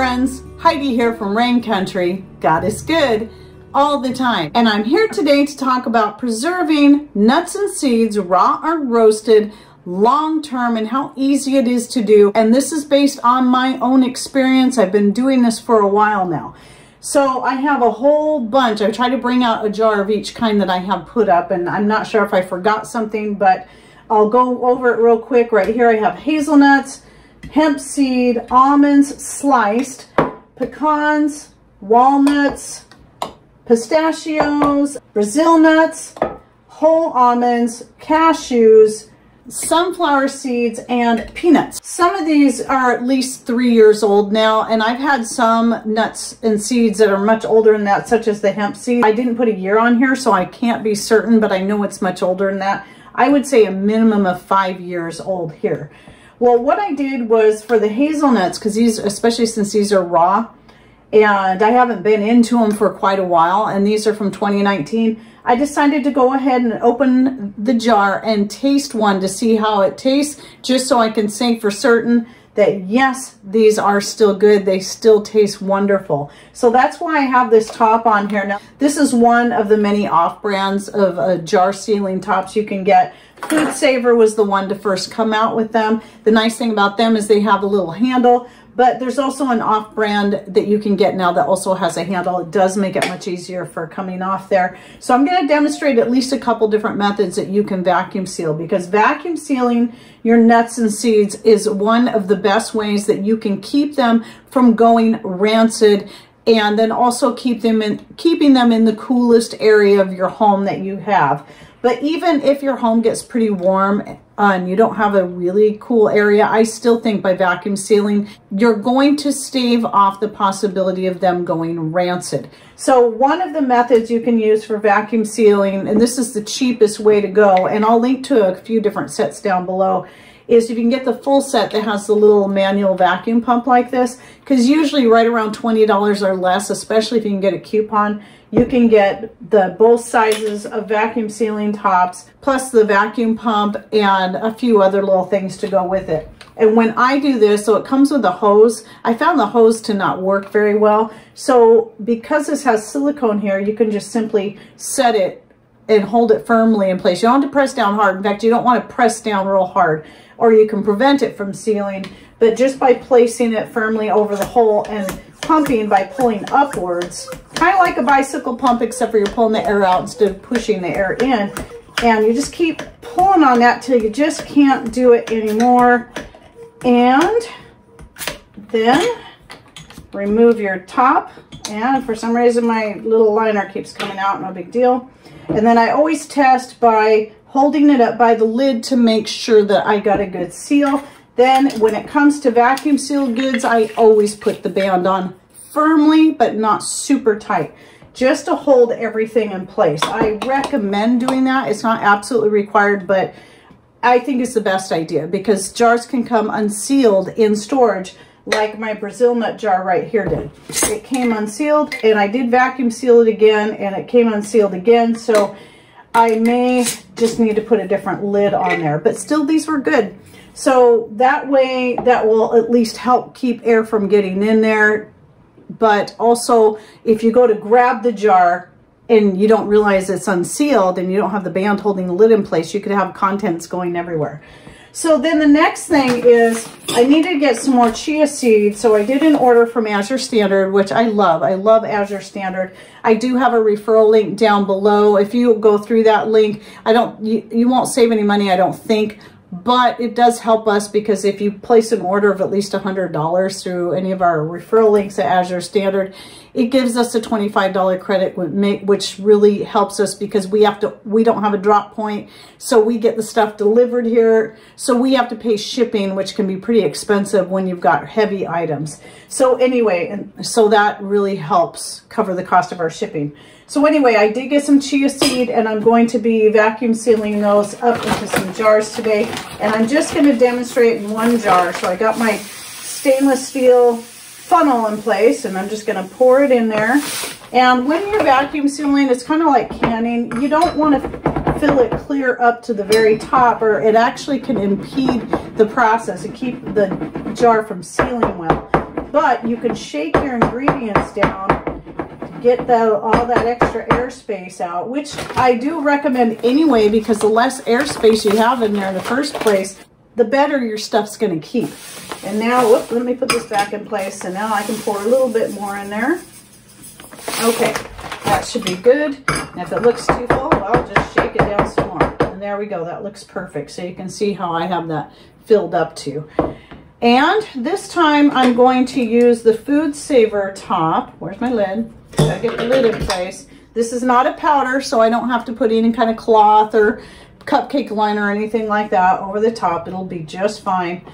friends, Heidi here from Rain Country. God is good all the time. And I'm here today to talk about preserving nuts and seeds, raw or roasted, long term and how easy it is to do. And this is based on my own experience. I've been doing this for a while now. So I have a whole bunch. I try to bring out a jar of each kind that I have put up and I'm not sure if I forgot something, but I'll go over it real quick. Right here I have hazelnuts, hemp seed, almonds sliced, pecans, walnuts, pistachios, Brazil nuts, whole almonds, cashews, sunflower seeds, and peanuts. Some of these are at least three years old now, and I've had some nuts and seeds that are much older than that, such as the hemp seed. I didn't put a year on here, so I can't be certain, but I know it's much older than that. I would say a minimum of five years old here. Well, what I did was for the hazelnuts, because these, especially since these are raw, and I haven't been into them for quite a while, and these are from 2019, I decided to go ahead and open the jar and taste one to see how it tastes, just so I can say for certain that yes, these are still good. They still taste wonderful. So that's why I have this top on here. Now, this is one of the many off brands of uh, jar sealing tops you can get. Food Saver was the one to first come out with them. The nice thing about them is they have a little handle but there's also an off-brand that you can get now that also has a handle. It does make it much easier for coming off there. So I'm going to demonstrate at least a couple different methods that you can vacuum seal because vacuum sealing your nuts and seeds is one of the best ways that you can keep them from going rancid and then also keep them in keeping them in the coolest area of your home that you have. But even if your home gets pretty warm and you don't have a really cool area, I still think by vacuum sealing, you're going to stave off the possibility of them going rancid. So one of the methods you can use for vacuum sealing, and this is the cheapest way to go, and I'll link to a few different sets down below, is if you can get the full set that has the little manual vacuum pump like this, because usually right around $20 or less, especially if you can get a coupon, you can get the both sizes of vacuum sealing tops, plus the vacuum pump and a few other little things to go with it. And when I do this, so it comes with a hose, I found the hose to not work very well. So because this has silicone here, you can just simply set it and hold it firmly in place. You don't have to press down hard. In fact, you don't want to press down real hard or you can prevent it from sealing. But just by placing it firmly over the hole and pumping by pulling upwards, kind of like a bicycle pump, except for you're pulling the air out instead of pushing the air in. And you just keep pulling on that till you just can't do it anymore. And then remove your top. And for some reason, my little liner keeps coming out, no big deal. And then I always test by holding it up by the lid to make sure that I got a good seal. Then when it comes to vacuum sealed goods, I always put the band on firmly, but not super tight, just to hold everything in place. I recommend doing that. It's not absolutely required, but I think it's the best idea because jars can come unsealed in storage like my Brazil nut jar right here did. It came unsealed and I did vacuum seal it again and it came unsealed again. So I may just need to put a different lid on there, but still these were good. So that way that will at least help keep air from getting in there. But also if you go to grab the jar and you don't realize it's unsealed and you don't have the band holding the lid in place, you could have contents going everywhere. So then the next thing is I need to get some more chia seeds. So I did an order from Azure Standard, which I love. I love Azure Standard. I do have a referral link down below. If you go through that link, I don't, you, you won't save any money, I don't think, but it does help us because if you place an order of at least $100 through any of our referral links at Azure Standard, it gives us a $25 credit, which really helps us because we have to, we don't have a drop point. So we get the stuff delivered here. So we have to pay shipping, which can be pretty expensive when you've got heavy items. So anyway, and so that really helps cover the cost of our shipping. So anyway, I did get some chia seed and I'm going to be vacuum sealing those up into some jars today. And I'm just going to demonstrate in one jar. So I got my stainless steel funnel in place and I'm just going to pour it in there. And when you're vacuum sealing, it's kind of like canning. You don't want to fill it clear up to the very top or it actually can impede the process and keep the jar from sealing well. but you can shake your ingredients down to get the, all that extra airspace out, which I do recommend anyway because the less airspace you have in there in the first place, the better your stuff's going to keep. And now, whoop, let me put this back in place. And now I can pour a little bit more in there. Okay, that should be good. And if it looks too full, well, just shake it down some more. And there we go. That looks perfect. So you can see how I have that filled up to. And this time I'm going to use the Food Saver top. Where's my lid? Gotta get the lid in place. This is not a powder, so I don't have to put any kind of cloth or cupcake liner or anything like that over the top. It'll be just fine.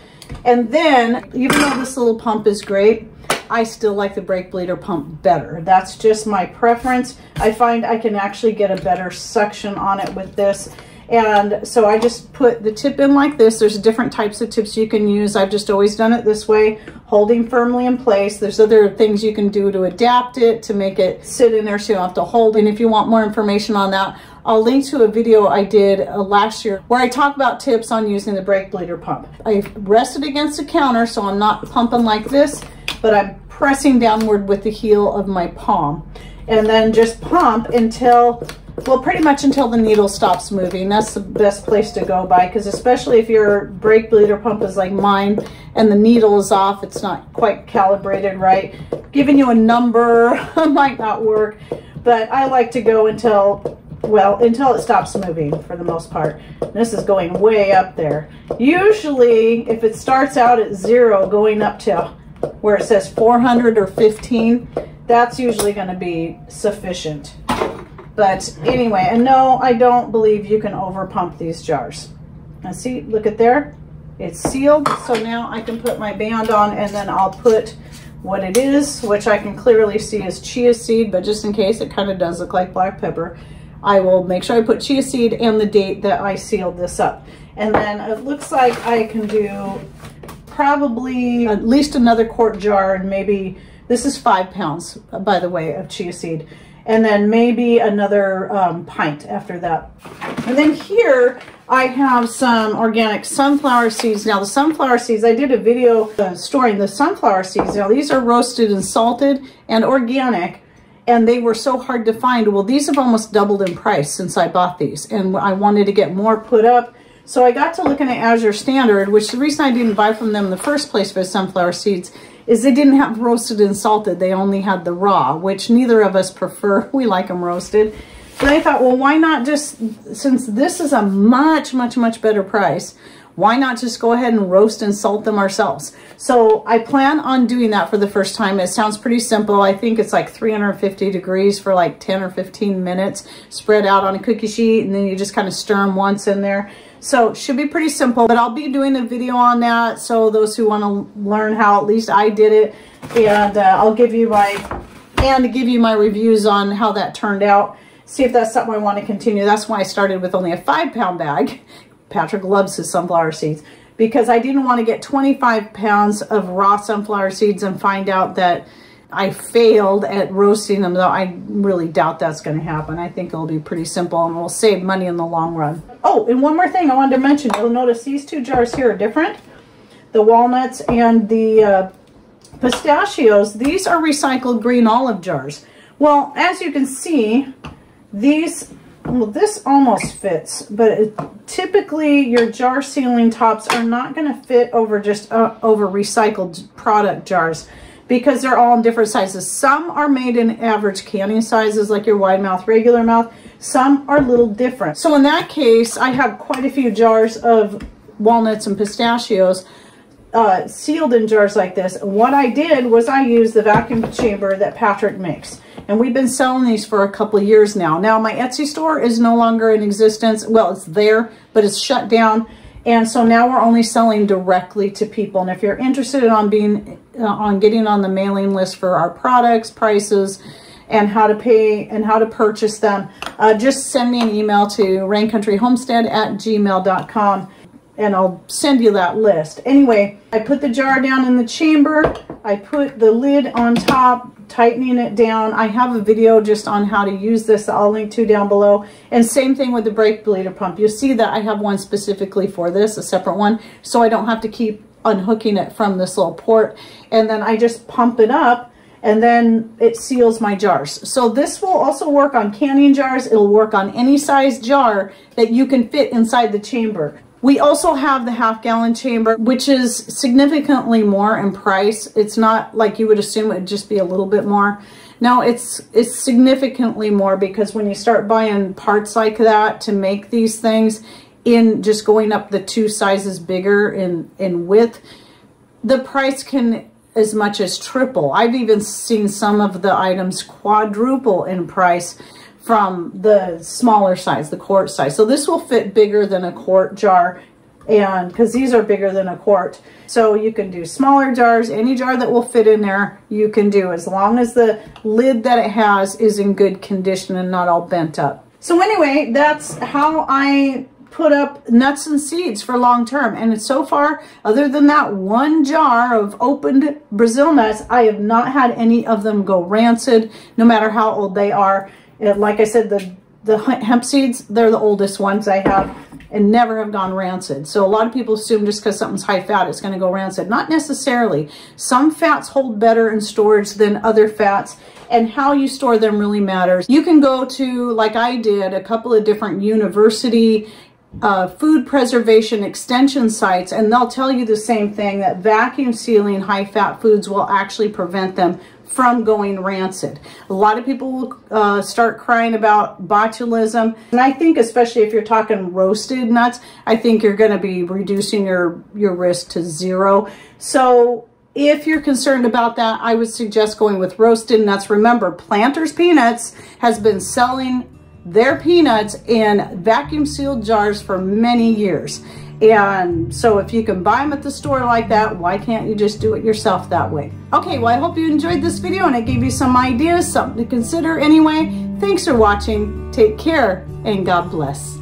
And then, even though this little pump is great, I still like the brake bleeder pump better. That's just my preference. I find I can actually get a better suction on it with this. And so I just put the tip in like this. There's different types of tips you can use. I've just always done it this way, holding firmly in place. There's other things you can do to adapt it, to make it sit in there so you don't have to hold. And if you want more information on that, I'll link to a video I did uh, last year where I talk about tips on using the brake bleeder pump. I rest it against the counter so I'm not pumping like this, but I'm pressing downward with the heel of my palm. And then just pump until well, pretty much until the needle stops moving. That's the best place to go by because especially if your brake bleeder pump is like mine and the needle is off, it's not quite calibrated right. Giving you a number might not work, but I like to go until, well, until it stops moving for the most part. This is going way up there. Usually, if it starts out at zero going up to where it says 400 or 15, that's usually going to be sufficient. But anyway, and no, I don't believe you can over pump these jars. Now see, look at there. It's sealed, so now I can put my band on and then I'll put what it is, which I can clearly see is chia seed, but just in case it kind of does look like black pepper, I will make sure I put chia seed and the date that I sealed this up. And then it looks like I can do probably at least another quart jar and maybe, this is five pounds, by the way, of chia seed and then maybe another um, pint after that. And then here I have some organic sunflower seeds. Now the sunflower seeds, I did a video uh, storing the sunflower seeds. Now these are roasted and salted and organic and they were so hard to find. Well, these have almost doubled in price since I bought these and I wanted to get more put up. So I got to looking at Azure Standard, which the reason I didn't buy from them in the first place for sunflower seeds is they didn't have roasted and salted. They only had the raw, which neither of us prefer. We like them roasted. But I thought, well, why not just, since this is a much, much, much better price, why not just go ahead and roast and salt them ourselves? So I plan on doing that for the first time. It sounds pretty simple. I think it's like 350 degrees for like 10 or 15 minutes, spread out on a cookie sheet, and then you just kind of stir them once in there. So it should be pretty simple, but I'll be doing a video on that. So those who want to learn how at least I did it, and uh, I'll give you my, and give you my reviews on how that turned out. See if that's something I want to continue. That's why I started with only a five pound bag. Patrick loves his sunflower seeds because I didn't want to get 25 pounds of raw sunflower seeds and find out that I failed at roasting them, though I really doubt that's going to happen. I think it'll be pretty simple and we'll save money in the long run. Oh, and one more thing I wanted to mention. You'll notice these two jars here are different. The walnuts and the uh, pistachios, these are recycled green olive jars. Well, as you can see, these, well, this almost fits, but it, typically your jar sealing tops are not going to fit over just uh, over recycled product jars because they're all in different sizes. Some are made in average canning sizes like your wide mouth, regular mouth. Some are a little different. So in that case, I have quite a few jars of walnuts and pistachios uh, sealed in jars like this. What I did was I used the vacuum chamber that Patrick makes. And we've been selling these for a couple of years now. Now my Etsy store is no longer in existence. Well, it's there, but it's shut down. And so now we're only selling directly to people. And if you're interested in on being uh, on getting on the mailing list for our products, prices, and how to pay and how to purchase them, uh, just send me an email to raincountryhomestead at gmail.com and I'll send you that list. Anyway, I put the jar down in the chamber. I put the lid on top, tightening it down. I have a video just on how to use this I'll link to down below. And same thing with the brake bleeder pump. You'll see that I have one specifically for this, a separate one, so I don't have to keep unhooking it from this little port. And then I just pump it up and then it seals my jars. So this will also work on canning jars. It'll work on any size jar that you can fit inside the chamber. We also have the half gallon chamber, which is significantly more in price. It's not like you would assume it would just be a little bit more. No, it's it's significantly more because when you start buying parts like that to make these things in just going up the two sizes bigger in, in width, the price can as much as triple. I've even seen some of the items quadruple in price from the smaller size, the quart size. So this will fit bigger than a quart jar and because these are bigger than a quart. So you can do smaller jars, any jar that will fit in there, you can do as long as the lid that it has is in good condition and not all bent up. So anyway, that's how I put up nuts and seeds for long term. And so far, other than that one jar of opened Brazil nuts, I have not had any of them go rancid, no matter how old they are. Like I said, the, the hemp seeds, they're the oldest ones I have and never have gone rancid. So a lot of people assume just because something's high fat, it's going to go rancid. Not necessarily. Some fats hold better in storage than other fats and how you store them really matters. You can go to, like I did, a couple of different university uh, food preservation extension sites and they'll tell you the same thing that vacuum sealing high fat foods will actually prevent them from going rancid. A lot of people will uh, start crying about botulism and I think especially if you're talking roasted nuts I think you're going to be reducing your your risk to zero. So if you're concerned about that, I would suggest going with roasted nuts. Remember, Planters Peanuts has been selling their peanuts in vacuum sealed jars for many years. And so if you can buy them at the store like that, why can't you just do it yourself that way? Okay, well, I hope you enjoyed this video and I gave you some ideas, something to consider anyway. Thanks for watching. Take care and God bless.